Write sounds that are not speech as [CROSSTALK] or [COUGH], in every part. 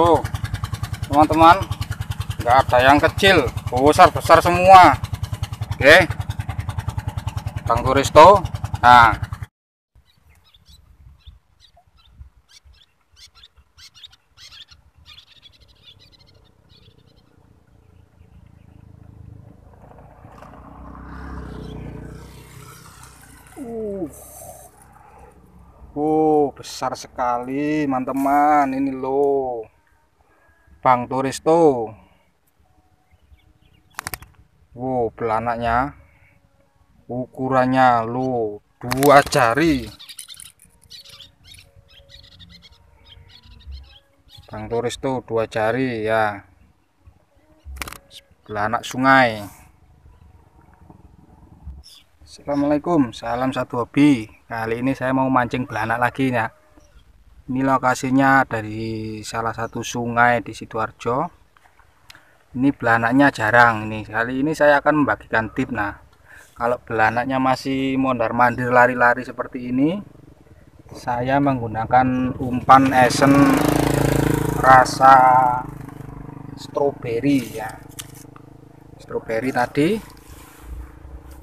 tuh teman-teman nggak ada yang kecil besar besar semua oke Bang Turisto nah Uh. Oh, besar sekali, teman-teman. Ini loh. Bang Turisto. Wow, belanaknya ukurannya lo dua jari. Bang Turisto dua jari ya. Belanak sungai. Assalamualaikum, salam satu hobi. Kali ini saya mau mancing belanak lagi ya. Ini lokasinya dari salah satu sungai di Sidoarjo. Ini belanaknya jarang. Ini kali ini saya akan membagikan tip. Nah, kalau belanaknya masih mondar-mandir lari-lari seperti ini, saya menggunakan umpan esen rasa stroberi ya. Stroberi tadi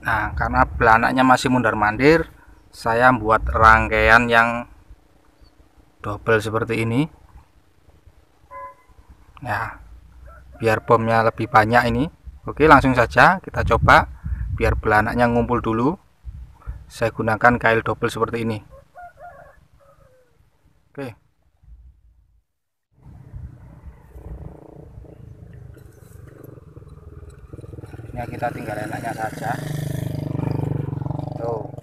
Nah, karena belanaknya masih mundar-mandir, saya buat rangkaian yang double seperti ini. Ya, biar bomnya lebih banyak ini. Oke, langsung saja kita coba biar belanaknya ngumpul dulu. Saya gunakan kail double seperti ini. Oke. Ini kita tinggal enaknya saja. Tuh.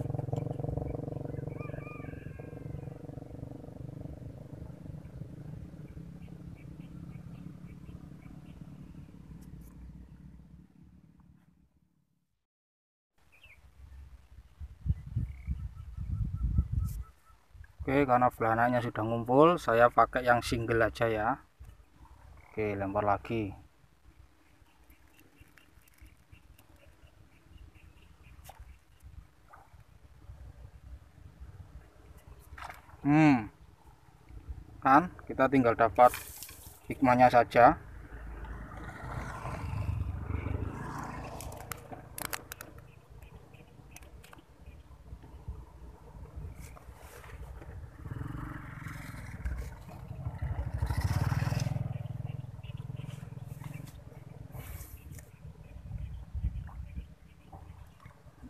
Oke, karena belananya sudah ngumpul, saya pakai yang single aja ya. Oke, lempar lagi. hmm kan kita tinggal dapat hikmahnya saja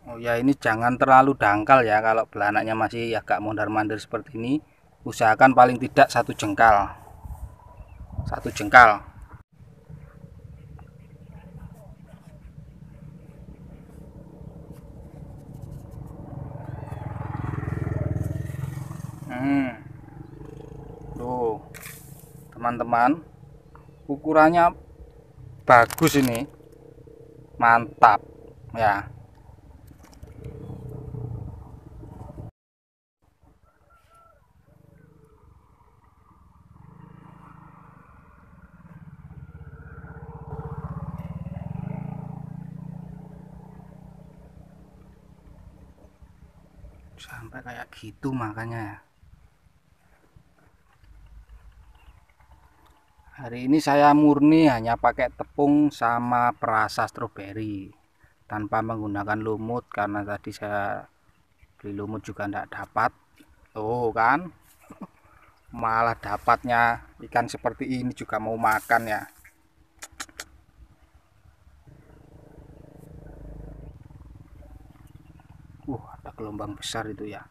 Oh ya ini jangan terlalu dangkal ya kalau belanaknya masih agak mondar-mandir seperti ini. Usahakan paling tidak satu jengkal. Satu jengkal. Hmm. Tuh teman-teman ukurannya bagus ini. Mantap ya sampai kayak gitu makanya hari ini saya murni hanya pakai tepung sama perasa stroberi tanpa menggunakan lumut karena tadi saya beli lumut juga tidak dapat. Oh kan? [LAUGHS] Malah dapatnya ikan seperti ini juga mau makan ya uh ada gelombang besar itu ya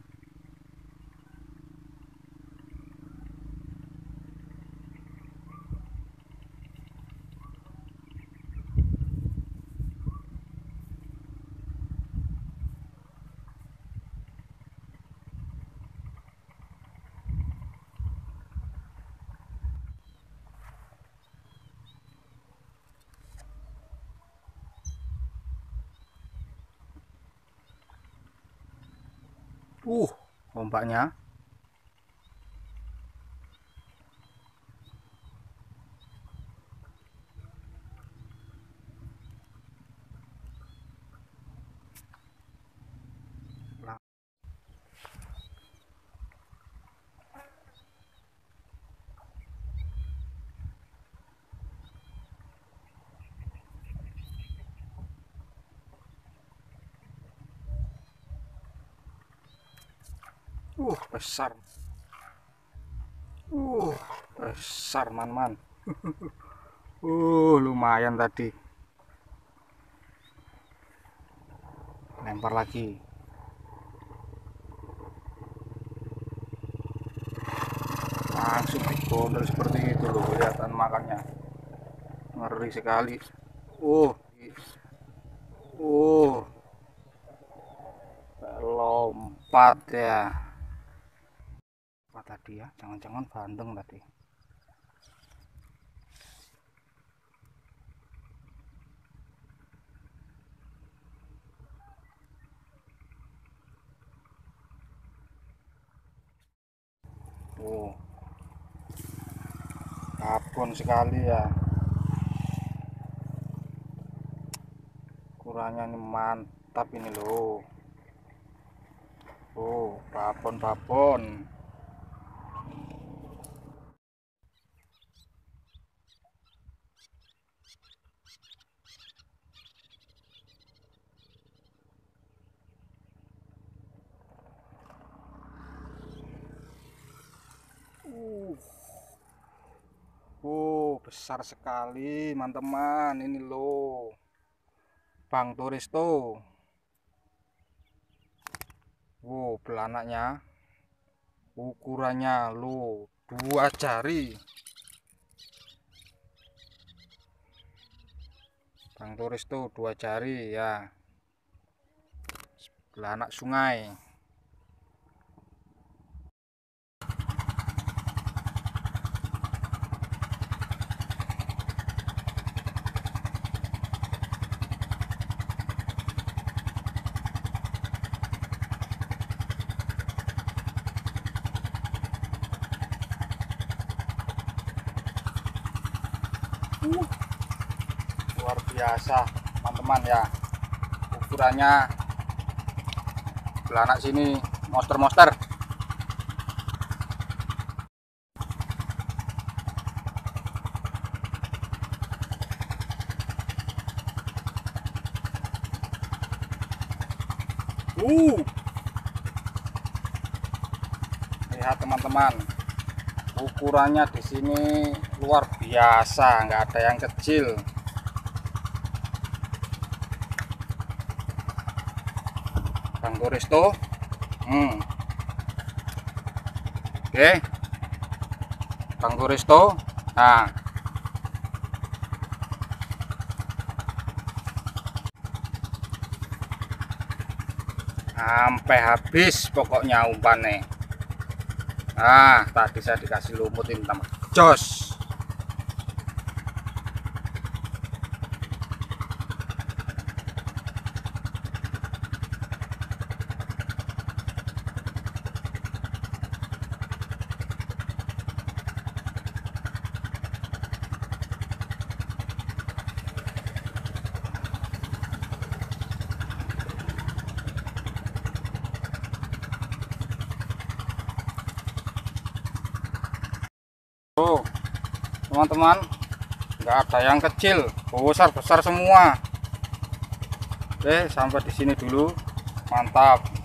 uh ombaknya uh besar. Uh besar man-man. Uh lumayan tadi. Lempar lagi. Langsung digondol seperti itu loh kelihatan makannya. Ngeri sekali. Uh uh. Lompat ya tadi ya jangan-jangan bandeng tadi Oh, sekali ya. Kurangnya ini mantap ini loh. Oh, babon-babon. Uh. Oh, besar sekali, teman-teman. Ini loh. Bang Turisto. Wow, belanaknya ukurannya lo dua jari. Bang Turisto dua jari ya. Belanak sungai. Luar biasa teman-teman ya. Ukurannya belanak sini monster-monster. Uh. Lihat teman-teman ukurannya di sini luar biasa nggak ada yang kecil. Bang Goristo hmm. oke. Bang Goristo nah. Sampai habis pokoknya umpannya Ah, tadi saya dikasih lumut ini teman. Jos. Oh, teman-teman, nggak ada yang kecil, besar besar semua. Oke, sampai di sini dulu. Mantap.